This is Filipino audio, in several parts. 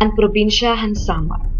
ang probinsya Hansama.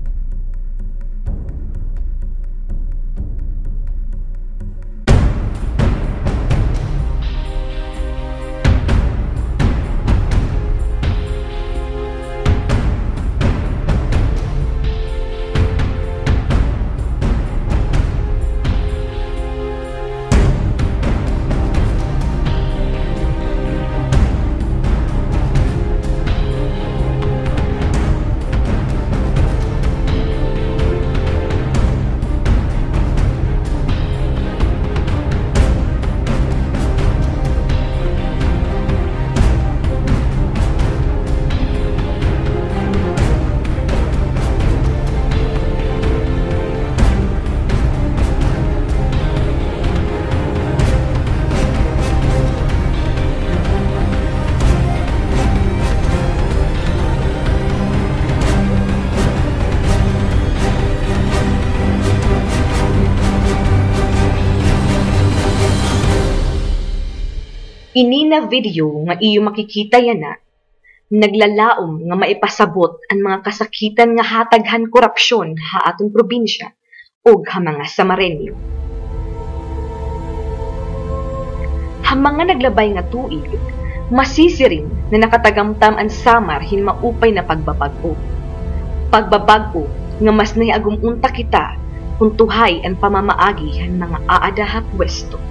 Ini na video nga iyo makikita yan na, naglalaom nga maipasabot ang mga kasakitan nga hataghan korupsyon ha atong probinsya ug ha mga Samarenyo. Ha mga naglabay nga tuig, masisiring na nakatagamtam ang Samar hin maupay na pagbabago. Pagbabago nga mas naiagum unta kita kung tuhay ang pamamaagi han mga aada ha pwesto.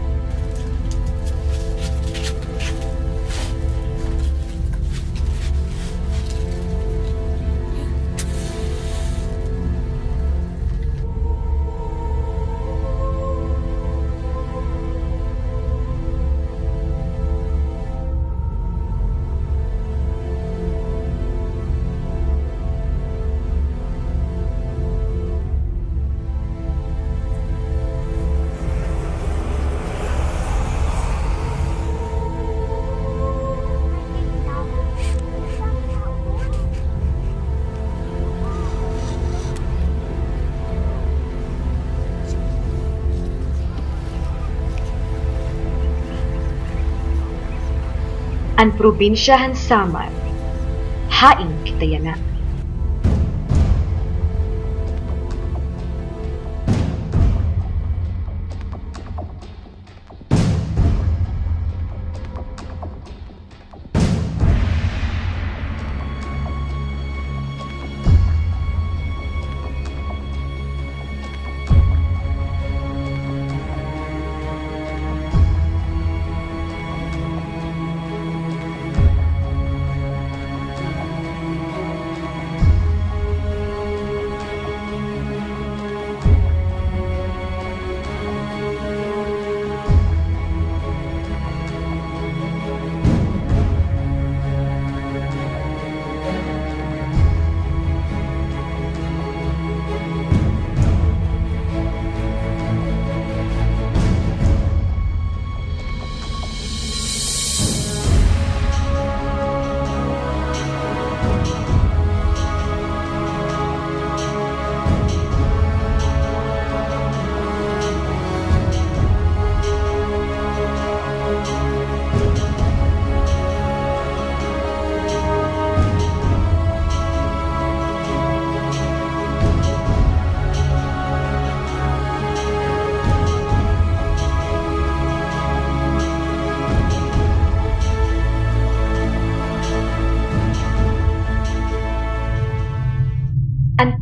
Ang probinsyahan Samar. Haing kita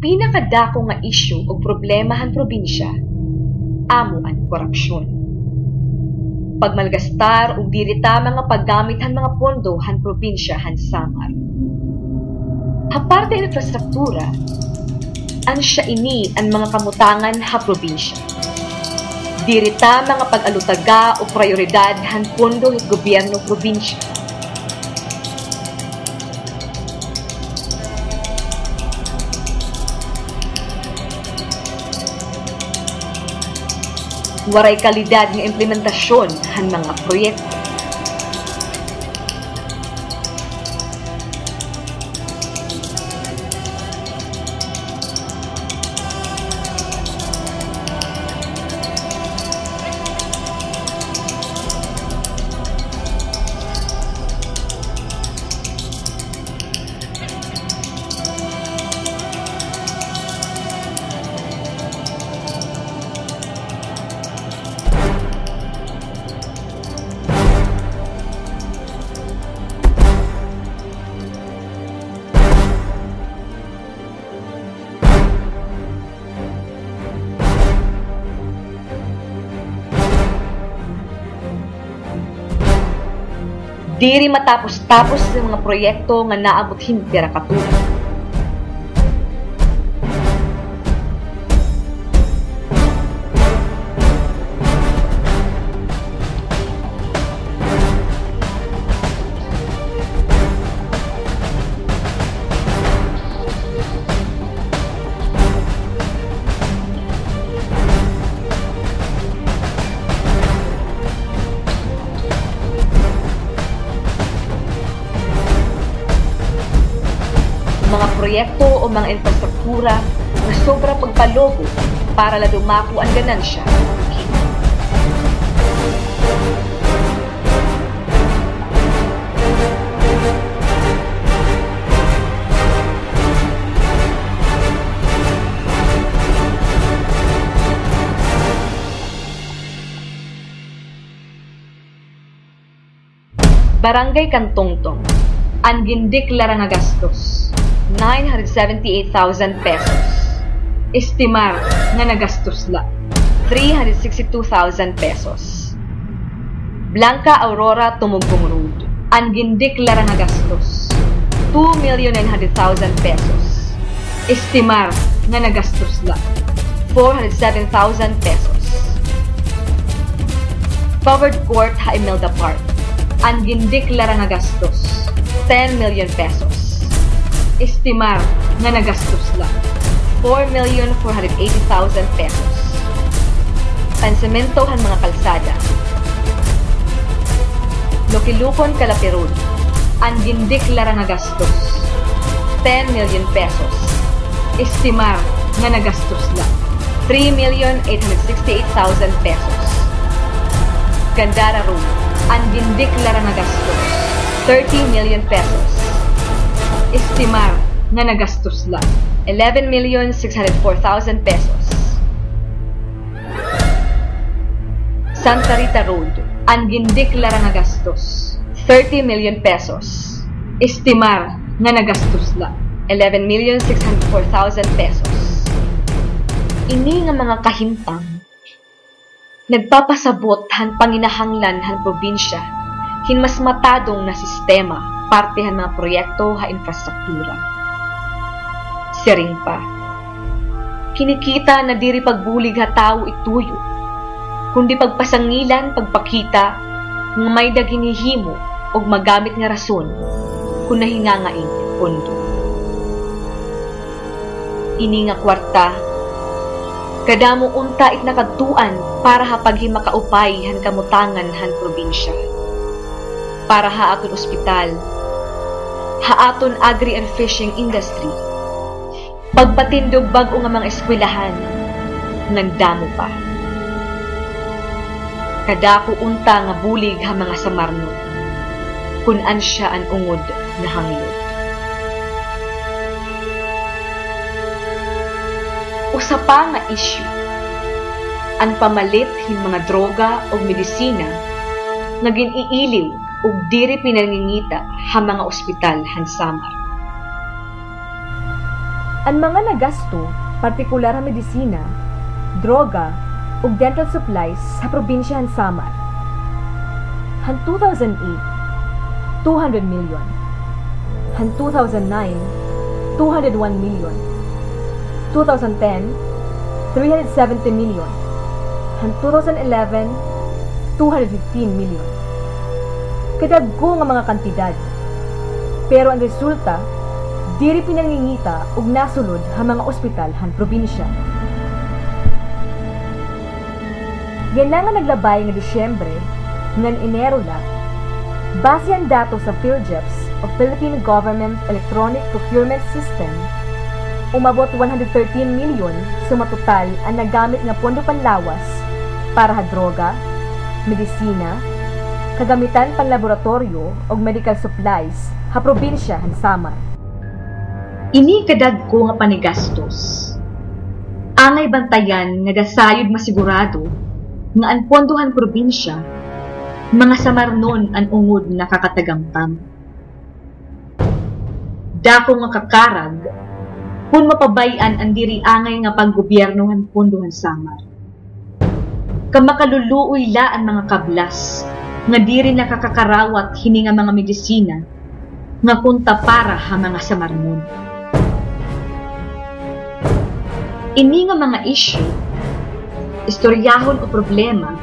pinakadako nga issue o problema han probinsya, amo ang korupsyon. Pagmalgastar o dirita mga paggamit han mga pondo han probinsya han Samar. Haparte ang infrastruktura, ang siya ini ang mga kamutangan ha probinsya. Dirita mga pag-alutaga o prioridad han pondo hit gobyerno probinsya. Waray kalidad ng implementasyon han mga proyekto. Diri matapos-tapos sa mga proyekto nga naabot hindi ra katulad. Para la dumako ang ganansya. Barangay Kantongtong, ang gindiklara nga gastos, 978,000 pesos. Estimar nga nagastos la, 362,000 pesos. Blanca Aurora Tumugong Road, ang gindiklara nga gastos, 2,900,000 pesos. Estimar nga nagastos la, 407,000 pesos. Covered Court Ha Imelda Park, ang gindiklara nga gastos, 10 million pesos. Estimar nga nagastos lang, 4,480,000 pesos. Pansementohan mga kalsada, Lokilukon Kalapirun, ang gindiklara gastos, 10 million pesos. Estimar nga nagastos lang, 3,868,000 pesos. Gandara Road, ang gindiklara gastos, 30 million pesos. Estimar nga nagastos lang, 11,604,000 pesos. Santa Rita Road, ang gindiklara nga gastos, 30 million pesos. Estimar nga nagastos lang, 11,604,000 pesos. Ini nga mga kahimtang nagpapasabot han panginahanglan han probinsya hin mas matadong na sistema parte han mga proyekto ha infrastruktura. Siring pa, kinikita na diri pagbulig ha tao ituyo, kundi pagpasangilan, pagpakita, nga may daginihimo o magamit nga rason kung nahingangain pondo. Ini nga kwarta Kadamo unta it nakadtuan para hapaghi makaupay han kamutangan han probinsya. Para haaton ospital, haaton agri and fishing industry. Pagpatindog bag-o nga mga eskwelahan, nagdamo pa. Kadako unta nga bulig ha mga samarno, kun ansya an ungod na hanglod. Usa pa nga issue, ang pamalit hin mga droga o medisina nga giniiliw ug diri pinangingita ha mga ospital han samar. Ang mga nagasto, partikular na medisina, droga, ug dental supplies sa probinsya han Samar. Han 2008, 200 million. Han 2009, 201 million. 2010, 370 million. Han 2011, 215 million. Kadagko nga mga kantidad. Pero ang resulta, diri pinangingita ug nasulod ha mga ospital han probinsya. Yan na nga naglabay nga Disyembre, ngan Enero na, base ang datos sa PhilJeps o Philippine Government Electronic Procurement System, umabot 113 milyon sumatotal ang nagamit nga pondo panlawas para ha droga, medisina, kagamitan pang laboratorio o medical supplies ha probinsya han Samar. Ini kadagko nga panigastos. Angay bantayan nga dasayod masigurado nga ang pondohan probinsya mga samarnon ang ungod na kakatagamtam. Dako nga kakarag kung mapabayan ang diri angay nga panggobyernohan pondohan samar. Kamakaluluoy la ang mga kablas nga diri nakakakarawat hini nga mga medisina nga kunta para ha mga samarmon. Ini nga mga issue, istoryahon o problema,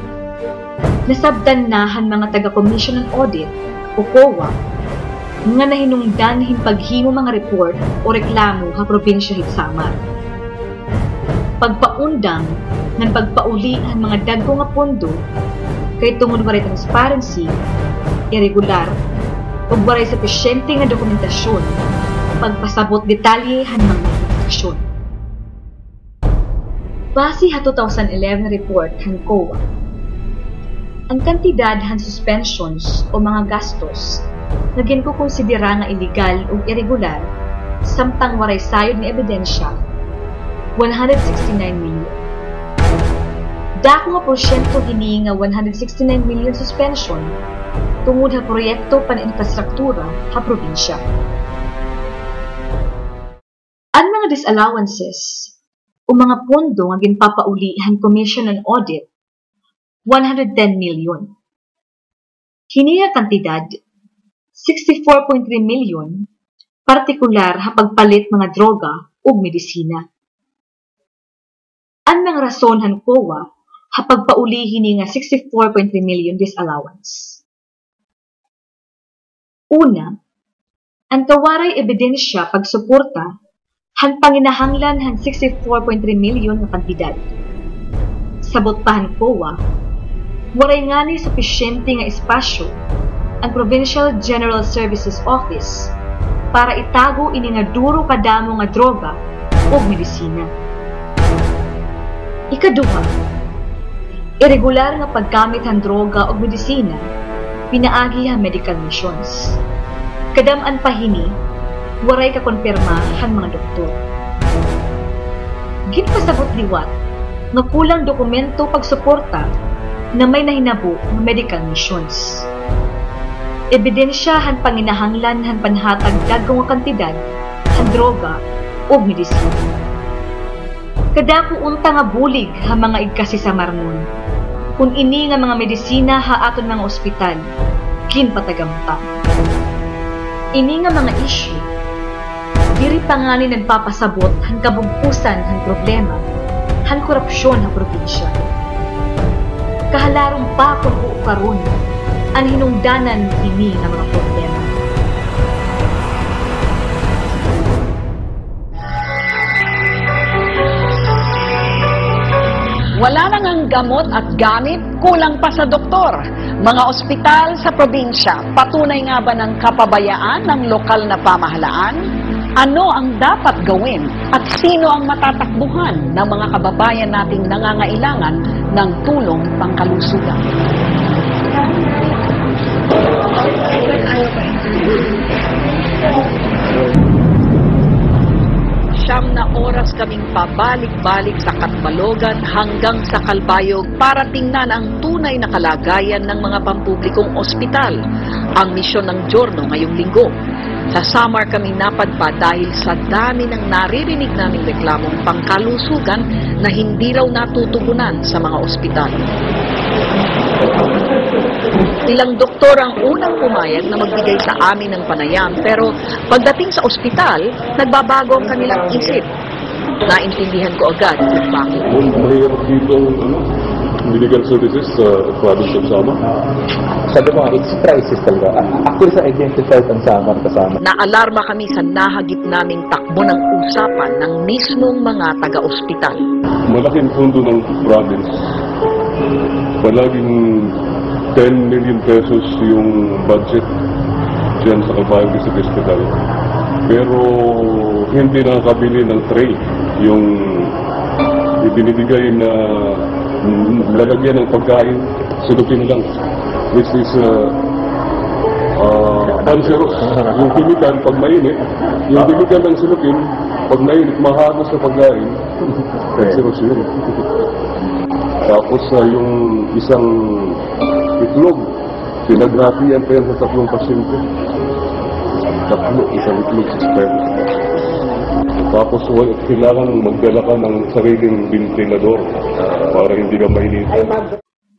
nasabdan nahan mga taga-Commission on Audit o COA nga nahinungdan himpaghimo mga report o reklamo ha probinsya hit Samar. Pagpaundang ng pagpauli ang mga dagko nga pondo kay tungod waray transparency, irregular, ug waray sufficiente nga dokumentasyon, pagpasabot detalye han mga dokumentasyon. Base ha 2011 report han COA, ang kantidad han suspensions o mga gastos na ginkukonsidera nga illegal o irregular samtang waray sayod ni ebidensya 169 million. Dako nga porsyento hini nga 169 million suspension tungod ha proyekto pan infrastruktura ha probinsya. Ang mga disallowances o mga pondo nga ginpapauli han Commission on Audit 110 million. Hini nga kantidad 64.3 million partikular ha pagpalit mga droga ug medisina. Ang mga rason han COA hapag paulihin nga 64.3 million disallowance. Una, ang kawaray ebidensya pagsuporta han panginahanglan han 64.3 million nga kantidad. Sabot pa han COA, waray nga ni sufisyente nga espasyo ang Provincial General Services Office para itago ini nga duro kadamo nga droga o medisina. Ikaduha, irregular nga paggamit ng droga o medisina, pinaagi ha medical missions. Kadaman pa hini, waray ka konpirma han mga doktor. Ginpasabot liwat, nga kulang dokumento pagsuporta na may nahinabo ng medical missions. Ebidensya han panginahanglan han panhatag dagong kantidad han droga o medisina. Kadako unta nga bulig ha mga igkasi sa marmon. Kung ini nga mga medisina ha aton mga ospital, kin patagamta. Ini nga mga issue, diri pa nagpapasabot han kabugpusan han problema, han korupsyon ha probinsya. Kahalarong pa kung karon ang hinungdanan ini nga mga problema. Wala nang ang gamot at gamit, kulang pa sa doktor. Mga ospital sa probinsya, patunay nga ba ng kapabayaan ng lokal na pamahalaan? Ano ang dapat gawin at sino ang matatakbuhan ng mga kababayan nating nangangailangan ng tulong pangkalusugan? Siyam na oras kaming pabalik-balik sa Katbalogan hanggang sa Kalbayog para tingnan ang tunay na kalagayan ng mga pampublikong ospital. Ang misyon ng Giorno ngayong linggo. Sa Samar kami napadpa dahil sa dami ng naririnig naming reklamong pangkalusugan na hindi raw natutugunan sa mga ospital. Ilang doktor ang unang pumayag na magbigay sa amin ng panayam pero pagdating sa ospital, nagbabago ang kanilang isip. Naintindihan ko agad kung bakit. Medical services sa province of Sama. Sabi ko it's crisis talaga. Actually, sa identified ang Samar kasama. Naalarma kami sa nahagip naming takbo ng usapan ng mismong mga taga-ospital. Malaking pundo ng province. Palaging 10 million pesos yung budget dyan sa Kabayog District Hospital. Pero hindi nakakabili ng tray yung ibinibigay na lalagyan ng pagkain, silupin lang. Which is uh, uh, cancerous. Yung chemical, pag mainit, yung chemical ng silupin, pag mainit, mahagos sa pagkain, cancerous yun. Tapos uh, yung isang itlog, pinaghatian pa yan sa tatlong pasyente. Tatlo, isang itlog sa sperm. Tapos well, kailangan magdala ka ng sariling ventilador para hindi ka mainitan.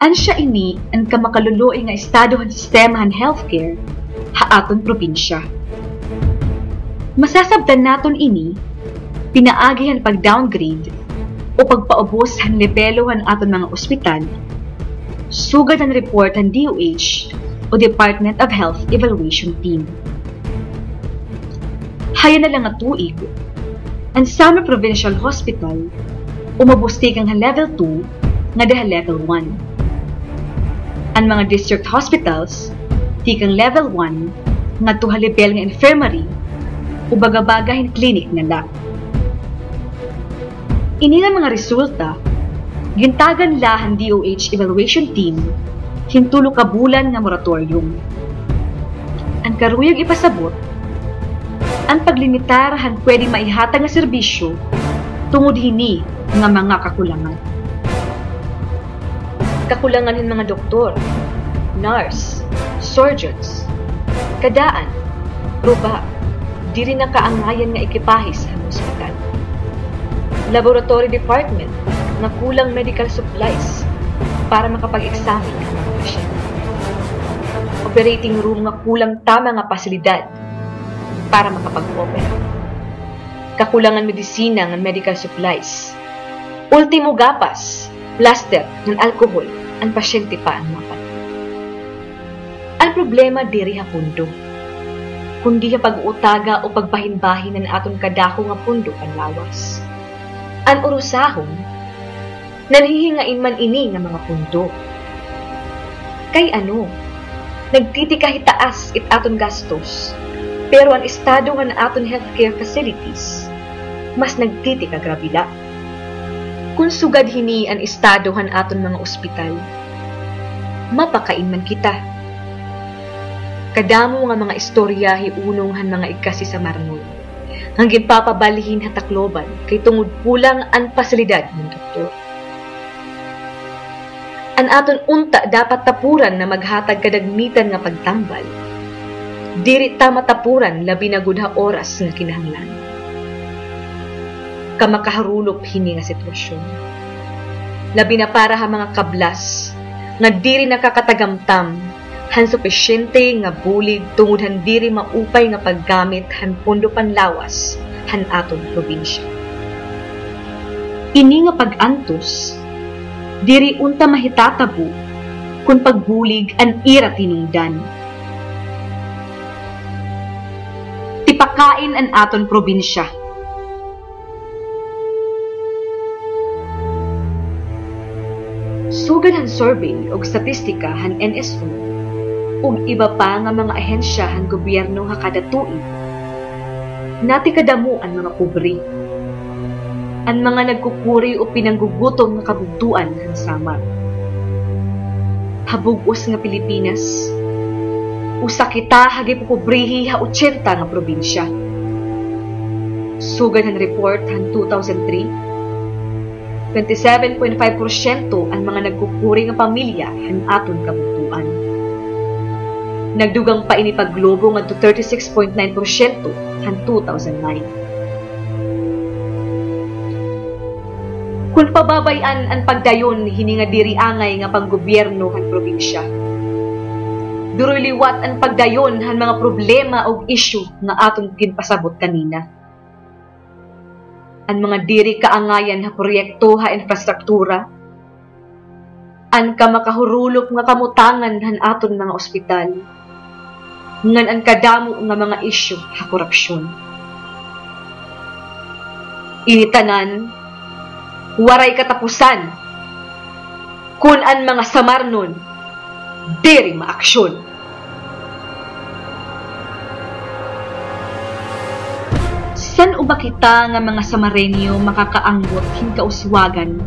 An siya ini ang kamakaluluoy nga estado han sistema han healthcare ha aton probinsya. Masasabdan naton ini pinaagi han pag-downgrade o pagpaubos han lebelo han aton mga ospital sugad ang report ng DOH o Department of Health Evaluation Team. Haya na lang at tuig, Summer Provincial Hospital umabustig ang level 2 nga deha level 1. Ang mga district hospitals tikang level 1 nga tuha level nga infirmary o bagabagahin clinic nga la. Ini nga mga resulta gintagan lahan DOH evaluation team hintulo ka bulan nga moratorium. Ang karuyag ipasabot, ang paglimitar han pwede maihatag nga serbisyo tungod hini nga mga kakulangan. Kakulangan ng mga doktor, nurse, surgeons, kadaan, ruba, di rin nakaangayan nga ekipahe sa hospital. Laboratory department, nga kulang medical supplies para makapag-examine ang mga pasyente. Operating room nga kulang tama nga pasilidad para makapag-opera. Kakulangan medisina ng medical supplies. Ultimo gapas, plaster ng alcohol ang pasyente pa ang mapat. Ang problema diri ha pundo. Kundi ha pag-uutaga o pagbahin-bahin ng aton kadako nga pundo panlawas. Ang urusahon nanhihingain man ini nga mga pundo. Kay ano, nagtitikahitaas it aton gastos, pero ang estado nga na aton healthcare facilities, mas nagtitika grabila. Kung sugad hini ang estado han aton mga ospital, mapakain man kita. Kadamo nga mga istorya hiunong han mga ikasi sa Marnol, hanggang papabalihin hatakloban kay tungod kulang ang pasilidad ng doktor an aton unta dapat tapuran na maghatag kadagmitan nga pagtambal. Diri ta matapuran labi na gudha oras nga kinahanglan. Kamakaharulop hini nga sitwasyon. Labi na para ha mga kablas nga diri nakakatagamtam han supesyente nga bulig tungod han diri maupay nga paggamit han pondo panlawas han aton probinsya. Ini nga pag-antos diri unta mahitatabo kung pagbulig an ira tinungdan. Tipakain an aton probinsya. Sugad han survey og statistika han NSO ug iba pa nga mga ahensya han gobyerno nga kada tuig. Nati kadamo ang mga pobre ang mga nagkukuri o pinanggugutom nga kabugtuan ng sama. Habugos nga Pilipinas, usa kita hagi pukubrihi ha 80 nga probinsya. Sugad ang report han 2003, 27.5% ang mga nagkukuri nga pamilya han aton kabugtuan. Nagdugang pa ini paglobo ngadto 36.9% han 2009. Kung pababayan ang pagdayon hininga diri angay nga panggobyerno han probinsya. Duroy liwat ang pagdayon han mga problema o issue nga atong ginpasabot kanina. Ang mga diri kaangayan ha proyekto ha infrastruktura, ang kamakahurulok nga kamutangan han aton mga ospital, ngan ang kadamo nga mga issue ha korupsyon. Initanan, waray katapusan kun an mga samar nun diri maaksyon. San uba kita nga mga Samarenyo makakaanggot hinkauswagan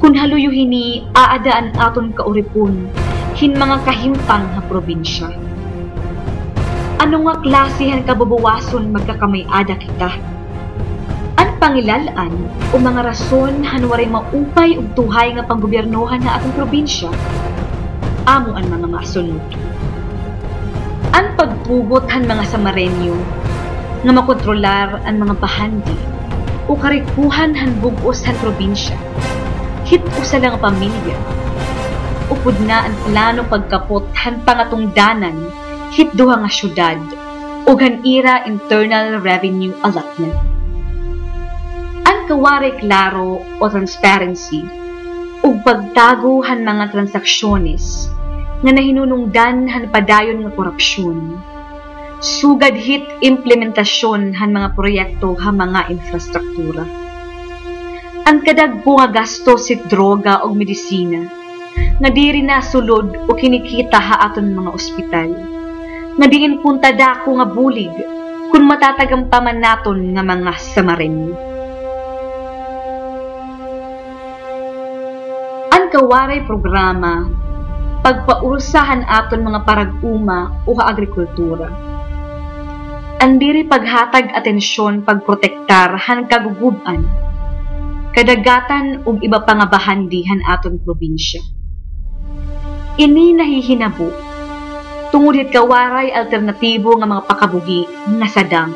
kun haluyuhini aadaan aton kauripon hin mga kahimpang ha probinsya. Ano nga klasihan kabubuwason magkakamay-ada kita? pangilalaan o mga rason hanwaray maupay ug tuhay nga panggobyernohan na atong probinsya amo ang mga masunod. Ang pagpugot han mga Samarenyo nga makontrolar ang mga bahandi o karikuhan han bugos han probinsya hit usa lang pamilya upod na ang plano pagkapot han pangatungdanan hit duha nga syudad ug han ira internal revenue allotment. Ang kawaray klaro o transparency ug pagtago han mga transaksyones nga nahinunungdan han padayon nga korupsyon. Sugad hit implementasyon han mga proyekto ha mga infrastruktura. Ang kadagpo nga gasto sit droga o medisina nga diri na sulod o kinikita ha aton mga ospital. Nga diin punta dako nga bulig kung matatagampaman naton nga mga samarenyo. Ang kawaray programa pagpaulsahan aton mga parag-uma o agrikultura. Andiri paghatag atensyon pagprotektar han kaguguban, kadagatan ug iba pa nga bahandihan aton probinsya. Ini nahihinabo tungod hit kawaray alternatibo nga mga pakabuhi nga sadang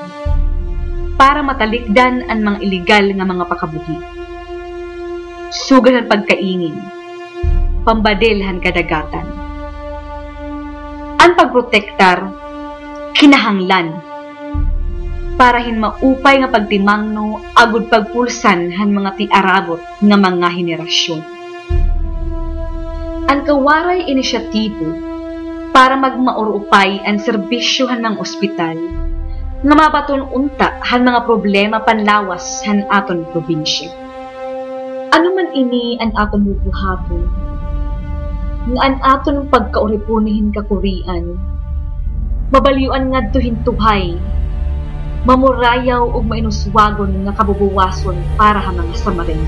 para matalikdan ang mga illegal nga mga pakabuhi. Sugan ang pagkaingin, pambadilhan kadagatan. Ang pagprotektar, kinahanglan, para hin maupay nga pagtimangno agud pagpulsan han mga tiarabot nga mga henerasyon. Ang kawaray inisyatibo para magmaurupay ang serbisyo han mga ospital nga mabaton unta han mga problema panlawas han aton probinsya. Ano man ini ang aton bubuhaton, nga an aton pagkauripunihin kakurian, mabalyuan nga tuhintuhay, mamurayaw ug mainuswagon nga kabubuwason para ha mga samarin.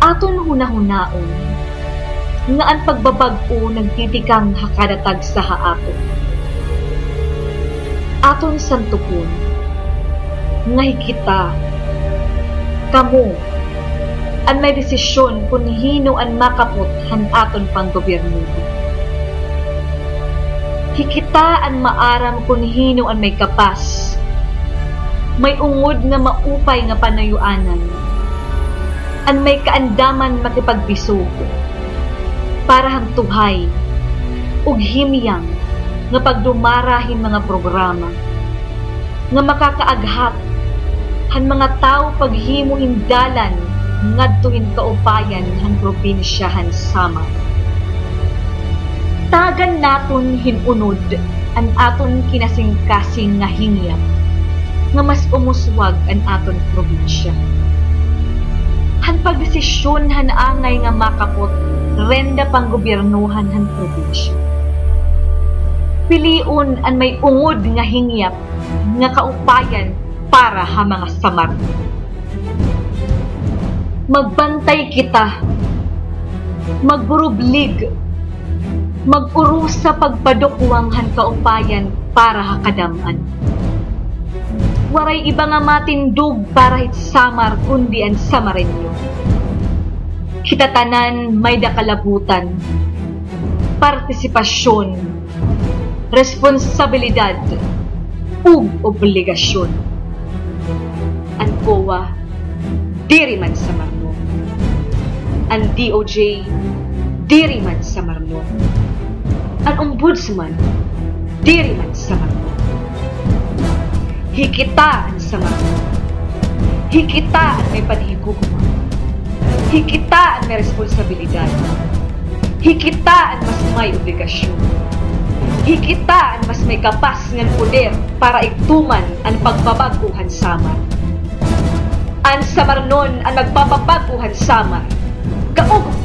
Aton hunahunaon, nga ang pagbabag-o nagtitikang hakadatag sa haaton. Aton santukon, nga hikita, kamo, ang may desisyon kung hino ang makapot han aton pang gobyerno. Hikita ang maaram kung hino ang may kapas. May ungod nga maupay nga panayuanan. Ang may kaandaman makipagbisog. Para hang tuhay. ug himyang nga pagdumarahin mga programa. Nga makakaaghat han mga tao paghimo hindalan ngadtuhin kaupayan han probinsyahan sama. Tagan naton hinunod ang aton kinasingkasing nga hingyap nga mas umuswag ang aton probinsya. Han pagdesisyon han angay nga makapot renda pang gobyernuhan han probinsya. Piliun ang may ungod nga hingyap nga kaupayan para ha mga samar magbantay kita, magburublig, maguro sa pagpadukwang han kaupayan para hakadaman. Waray iba nga matindog para hit samar kundi ang samarenyo. Kitatanan may dakalabutan, partisipasyon, responsibilidad, ug obligasyon. Ang COA, diri man sa. Ang DOJ, diri man sa marno. Ang ombudsman, diri man sa marno. Hikitaan sa marno. Hikitaan may panhigugma. Hikitaan may responsibilidad. Hikitaan mas may obligasyon. Hikitaan mas may kapas ng poder para iktuman ang pagbabaguhan sama ang samarnon ang nagpapabaguhan sama. Kaugog ko